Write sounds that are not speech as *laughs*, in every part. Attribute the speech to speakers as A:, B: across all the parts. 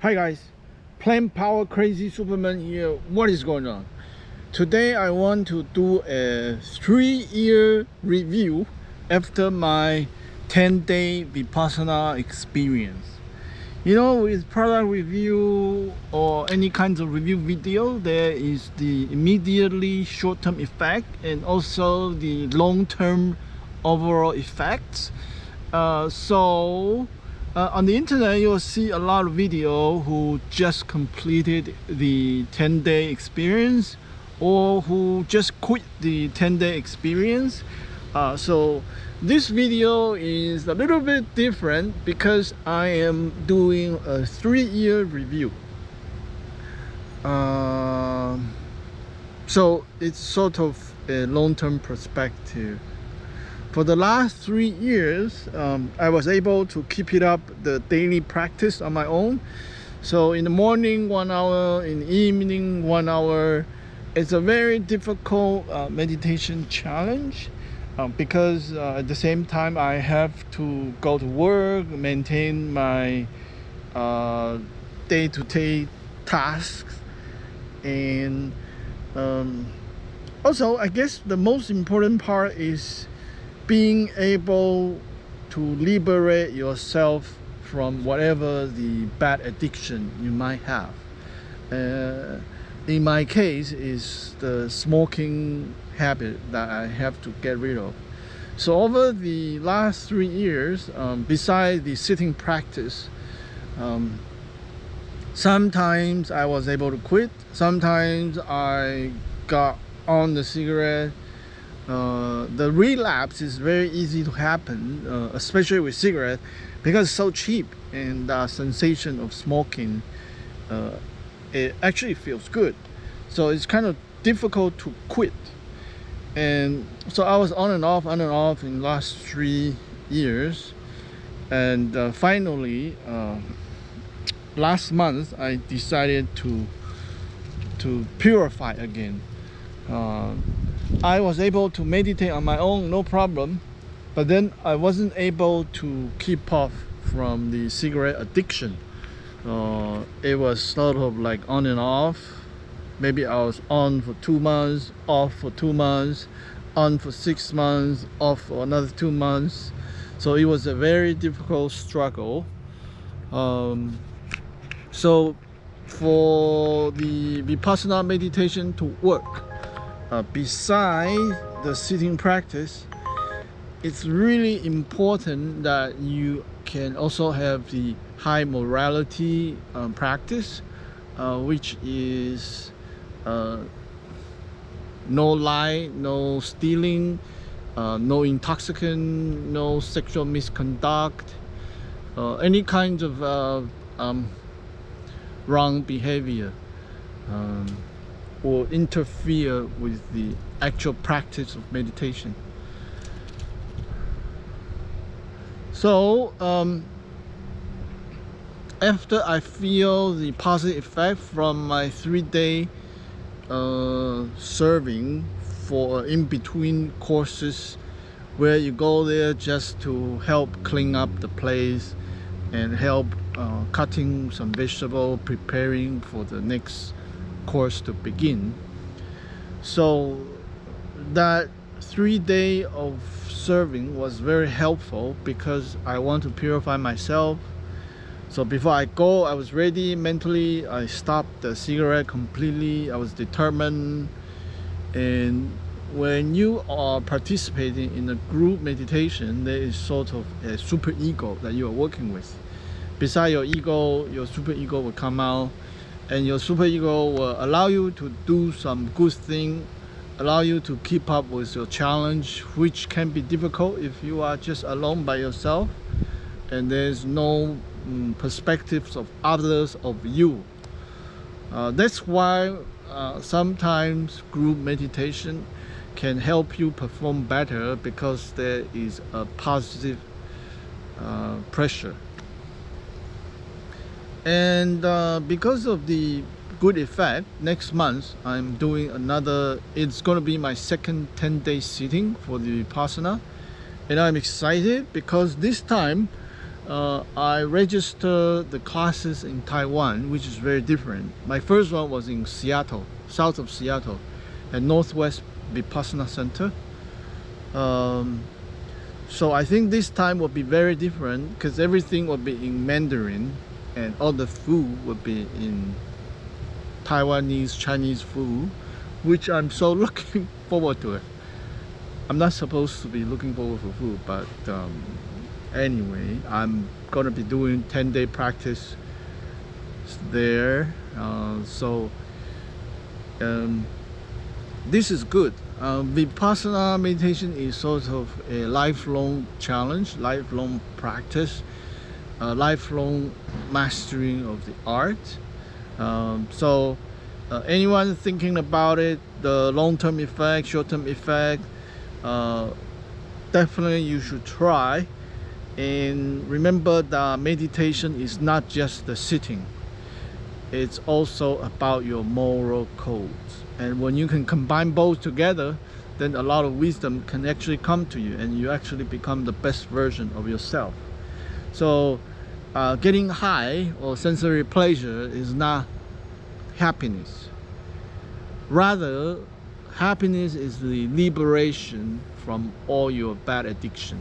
A: Hi guys, Plant Power Krazy Superman here. What is going on? Today I want to do a three-year review after my 10-day Vipassana experience. You know, with product review or any kinds of review video, there is the immediately short-term effect and also the long-term overall effects. Uh, so uh, on the internet, you'll see a lot of video who just completed the 10-day experience or who just quit the 10-day experience. Uh, so this video is a little bit different because I am doing a three-year review. Uh, so it's sort of a long-term perspective for the last three years um, I was able to keep it up the daily practice on my own. So in the morning one hour in the evening one hour. It's a very difficult uh, meditation challenge uh, because uh, at the same time I have to go to work maintain my uh, day-to-day -day tasks. And um, also I guess the most important part is being able to liberate yourself from whatever the bad addiction you might have. Uh, in my case is the smoking habit that I have to get rid of. So over the last three years, um, besides the sitting practice, um, sometimes I was able to quit, sometimes I got on the cigarette, uh, the relapse is very easy to happen, uh, especially with cigarette, because it's so cheap and the sensation of smoking, uh, it actually feels good. So it's kind of difficult to quit. And so I was on and off, on and off in the last three years. And uh, finally, uh, last month, I decided to to purify again. I was able to meditate on my own, no problem. But then I wasn't able to keep off from the cigarette addiction. Uh, it was sort of like on and off. Maybe I was on for two months, off for two months, on for six months, off for another two months. So it was a very difficult struggle. Um, so for the Vipassana meditation to work, uh, beside the sitting practice it's really important that you can also have the high morality um, practice uh, which is uh, no lie no stealing uh, no intoxicant no sexual misconduct uh, any kind of uh, um, wrong behavior. Um, or interfere with the actual practice of meditation. So um, after I feel the positive effect from my three-day uh, serving for in-between courses where you go there just to help clean up the place and help uh, cutting some vegetable preparing for the next course to begin. So that three day of serving was very helpful because I want to purify myself. So before I go I was ready mentally. I stopped the cigarette completely. I was determined. And when you are participating in a group meditation there is sort of a super ego that you are working with. Beside your ego your super ego will come out and your super ego will allow you to do some good thing allow you to keep up with your challenge which can be difficult if you are just alone by yourself and there's no um, perspectives of others of you. Uh, that's why uh, sometimes group meditation can help you perform better because there is a positive uh, pressure and uh, because of the good effect next month I'm doing another it's going to be my second 10 day sitting for the Vipassana and I'm excited because this time uh, I registered the classes in Taiwan, which is very different. My first one was in Seattle, south of Seattle, at Northwest Vipassana Center. Um, so I think this time will be very different because everything will be in Mandarin and all the food will be in Taiwanese Chinese food, which I'm so *laughs* looking forward to it. I'm not supposed to be looking forward for food, but um, anyway, I'm gonna be doing 10 day practice there. Uh, so um, this is good. Uh, Vipassana meditation is sort of a lifelong challenge, lifelong practice, uh, lifelong mastering of the art. Um, so uh, anyone thinking about it, the long-term effect, short-term effect, uh, definitely you should try. And remember that meditation is not just the sitting. It's also about your moral codes and when you can combine both together then a lot of wisdom can actually come to you and you actually become the best version of yourself so uh, getting high or sensory pleasure is not happiness. Rather happiness is the liberation from all your bad addiction.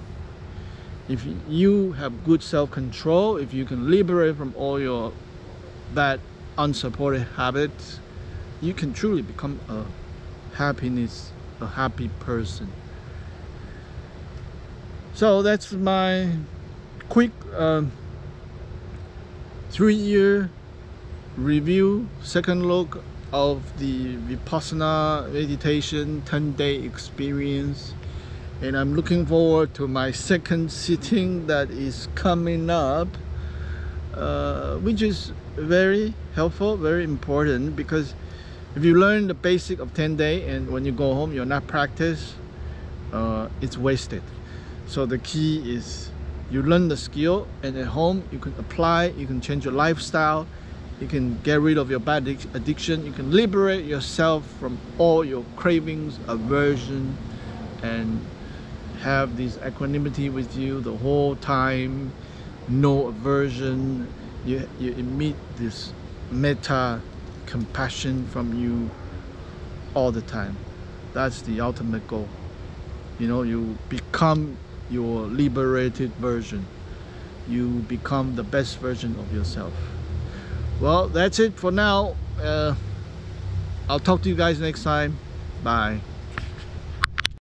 A: If you have good self-control if you can liberate from all your bad unsupported habits you can truly become a happiness a happy person. So that's my quick um, three-year review second look of the Vipassana meditation 10-day experience. And I'm looking forward to my second sitting that is coming up uh, which is very helpful very important because if you learn the basic of 10 day and when you go home you're not practice uh, it's wasted. So the key is you learn the skill and at home you can apply you can change your lifestyle you can get rid of your bad addiction you can liberate yourself from all your cravings aversion and have this equanimity with you the whole time no aversion. You, you emit this metta compassion from you all the time. That's the ultimate goal. You know you become your liberated version. You become the best version of yourself. Well that's it for now. Uh, I'll talk to you guys next time. Bye